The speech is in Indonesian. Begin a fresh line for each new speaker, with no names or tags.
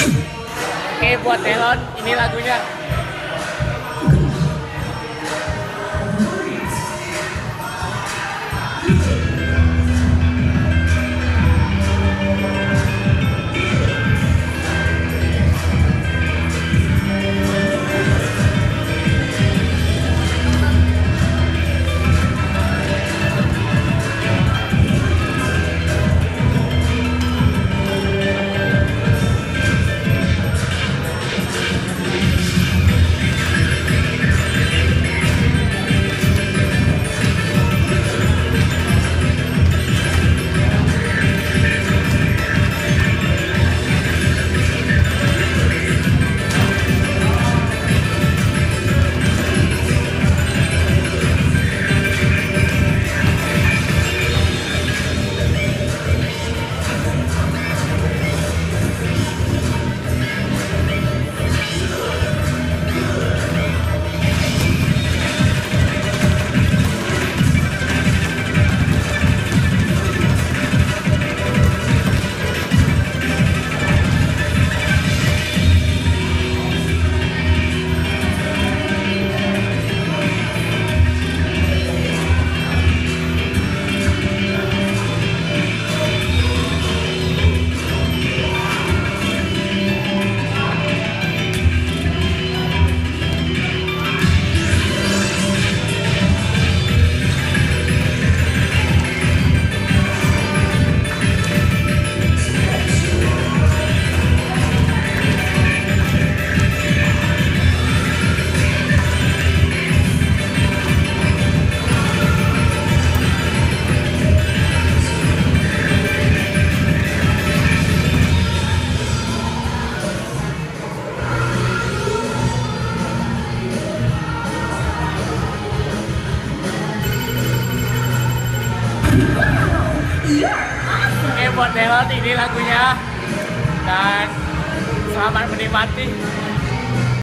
Oke buat Telon ini lagunya. Oke buat Telon ini lagunya dan selamat menikmati.